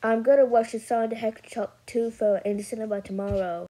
I'm gonna watch the Sonic the Hedgehog 2 for in the cinema tomorrow.